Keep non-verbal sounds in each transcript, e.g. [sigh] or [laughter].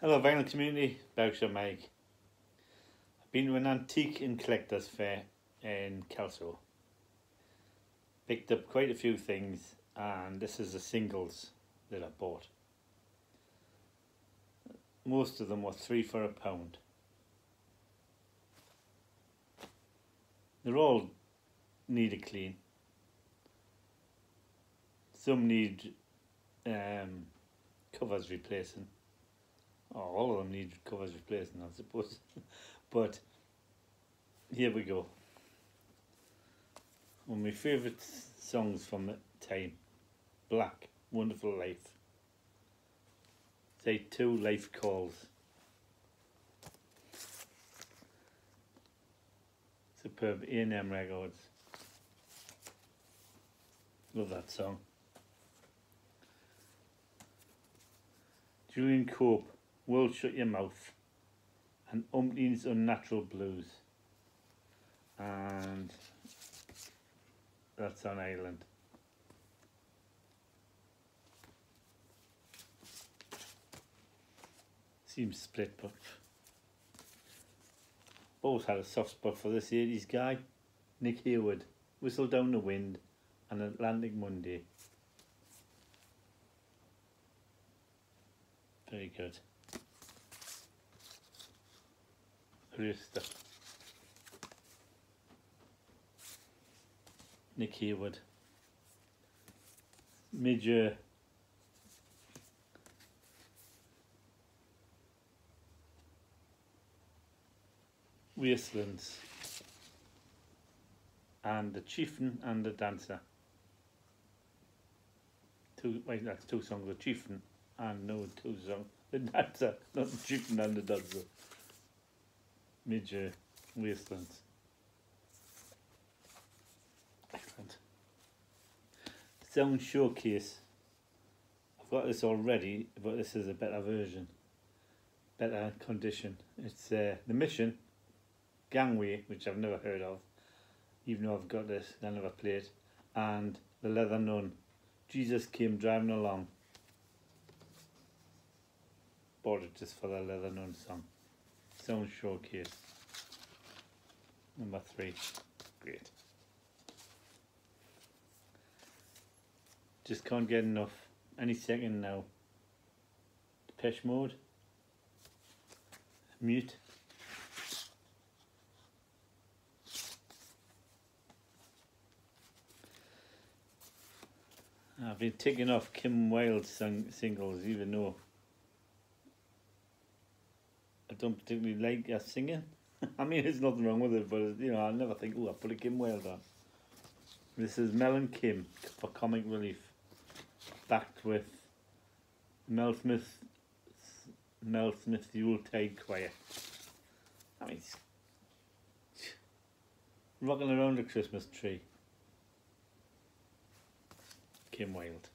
Hello vinyl community, Berwickshire Mike. I've been to an antique and collectors fair in Kelso. Picked up quite a few things and this is the singles that I bought. Most of them were three for a pound. They're all need a clean. Some need um, covers replacing Oh, all of them need covers replacing, I suppose. [laughs] but here we go. One of my favourite songs from the time Black, Wonderful Life. Say two life calls. Superb A&M Records. Love that song. Julian Cope World Shut Your Mouth and Umpteenth Unnatural Blues and that's on Island. Seems split but both had a soft spot for this 80s guy. Nick Heyward, Whistle Down the Wind and Atlantic Monday. Very good. Det. Nick Heyward. Major Wastelands and the Chieftain and the Dancer. Two wait that's two songs, the Chieftain and no two songs. The Dancer, not the Chieftain and the Dancer major wastelands. Excellent. Sound Showcase. I've got this already, but this is a better version. Better condition. It's uh, The Mission, Gangway, which I've never heard of, even though I've got this, I never played, and The Leather Nun. Jesus came driving along. Bought it just for the Leather Nun song. Sound Showcase. Number three. Great. Just can't get enough. Any second now. Depeche mode. Mute. I've been taking off Kim Wilde's singles even though don't particularly like her singing. [laughs] I mean, there's nothing wrong with it, but you know, I never think, oh, I put a Kim Wilde on. This is Mel and Kim for Comic Relief, backed with Mel Smith, Mel Smith Yuletide Choir. I mean, rocking around a Christmas tree. Kim Wilde.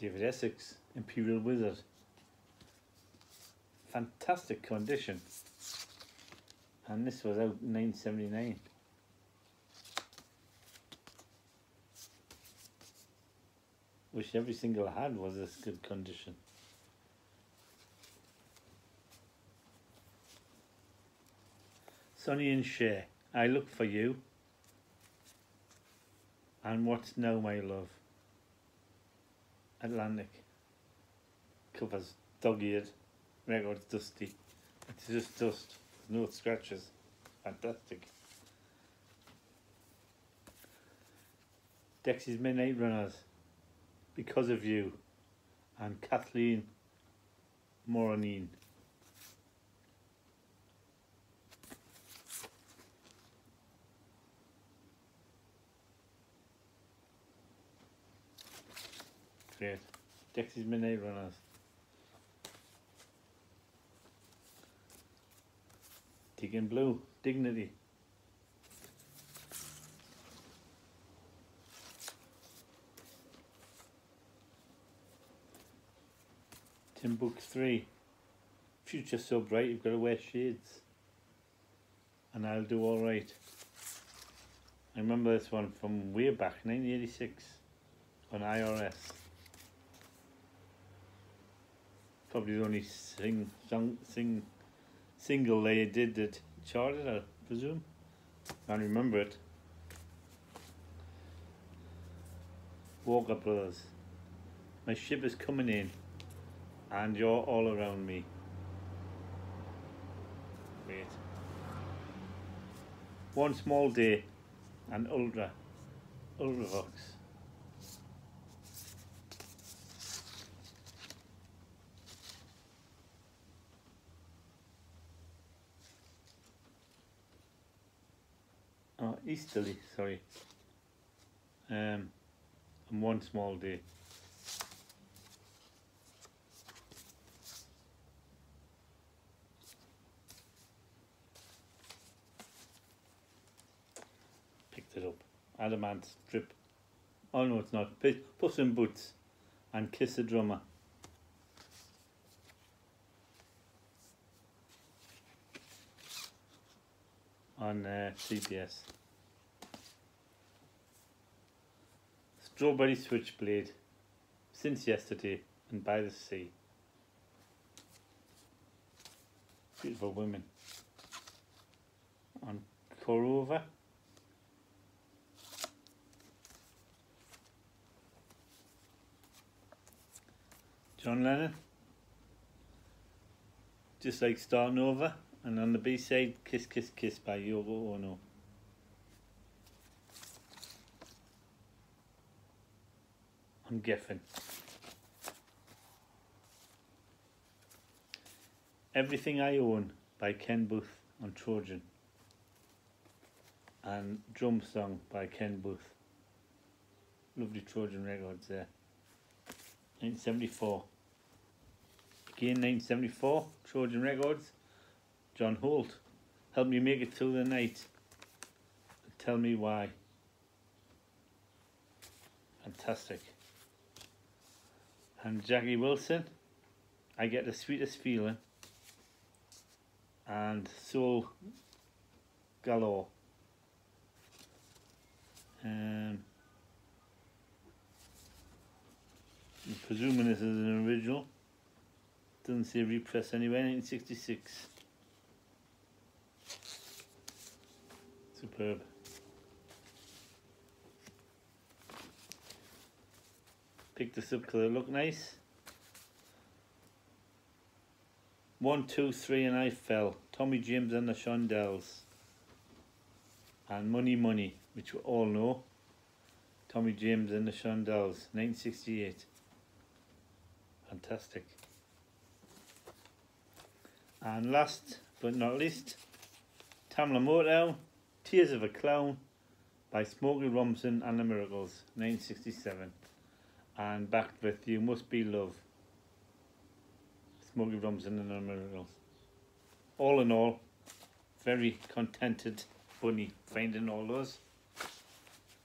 David Essex. Imperial Wizard. Fantastic condition. And this was out 979. Wish every single I had was this good condition. Sonny and Cher, I look for you. And what's now, my love? Atlantic covers dog-eared, records dusty. It's just dust, no scratches. Fantastic. Dexy's Midnight Runners, Because of You, and Kathleen Mavourneen. Great. Dexy's Midnight Runners. Deacon Blue, Dignity. Timbuk 3. Future so bright you've got to wear shades. And I'll do alright. I remember this one from way back, 1986, on IRS. probably the only sing, song, sing, single they did that charted, I presume. Can't remember it. Walker Brothers. My ship is coming in, and you're all around me. Wait. One small day, and Ultra, Ultravox. Oh, Easterly, sorry. Um, and one small day. Picked it up. Adam Ant strip. Oh no, it's not. Puss in Boots and Kiss the Drummer. On uh, CBS. Strawberry Switchblade. Since yesterday and by the sea. Beautiful women. On Korova. John Lennon. Just like starting over. And on the B side, Kiss Kiss Kiss by Yoko Ono. Geffen. Everything I Own by Ken Boothe on Trojan. And Drum Song by Ken Boothe. Lovely Trojan records there. 1974. Again, 1974, Trojan Records. John Holt. Help me make it through the night. Tell me why. Fantastic and Jackie Wilson. I get the sweetest feeling and Soul Galore. Um, I'm presuming this is an original. Doesn't say repress anywhere, 1966. Superb. Pick this up because they look nice. One, two, three, and I fell. Tommy James and the Shondells. And Mony Mony, which we all know. Tommy James and the Shondells, 1968. Fantastic. And last but not least, Tamla Motown, Tears of a Clown by Smokey Robinson and the Miracles, 1967 and backed with You Must Be Love. Smokey Robinson and the Miracles. All in all, very contented bunny finding all those.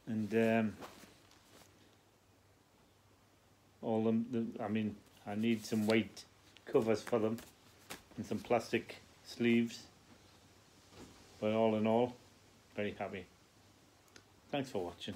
And um, all them, the, I mean, I need some white covers for them and some plastic sleeves. But all in all, very happy. Thanks for watching.